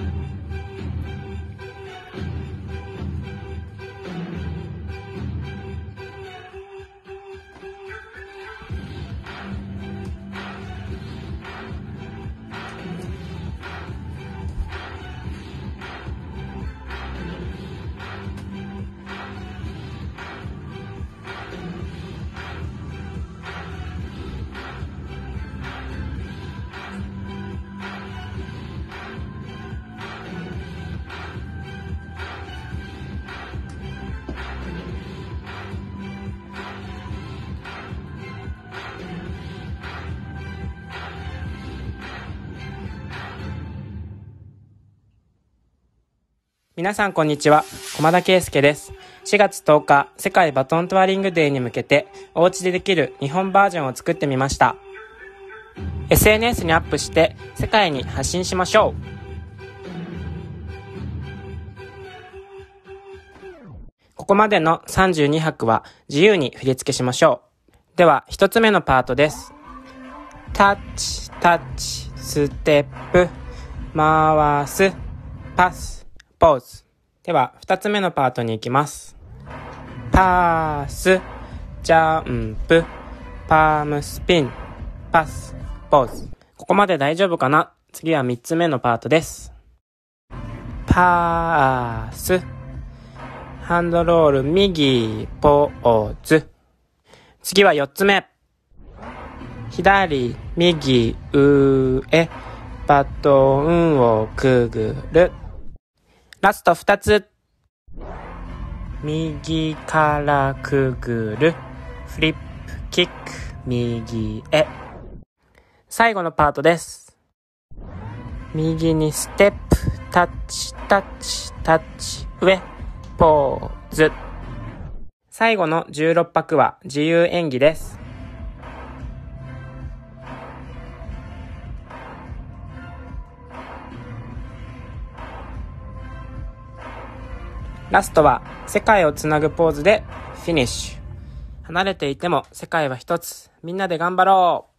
うん。皆さんこんにちは。駒田圭介です。4月10日、世界バトントワリングデーに向けて、お家でできる日本バージョンを作ってみました。SNS にアップして、世界に発信しましょう。ここまでの32拍は自由に振り付けしましょう。では、一つ目のパートです。タッチ、タッチ、ステップ、回す、パス、ポーズ。では、二つ目のパートに行きます。パース、ジャンプ、パームスピン、パス、ポーズ。ここまで大丈夫かな？次は三つ目のパートです。パース、ハンドロール右、ポーズ。次は四つ目。左、右、上、バトンをくぐる。ラスト二つ。右からくぐる。フリップ、キック、右へ。最後のパートです。右にステップ、タッチ、タッチ、タッチ、上、ポーズ。最後の16拍は自由演技です。ラストは世界をつなぐポーズでフィニッシュ。離れていても世界は一つ。みんなで頑張ろう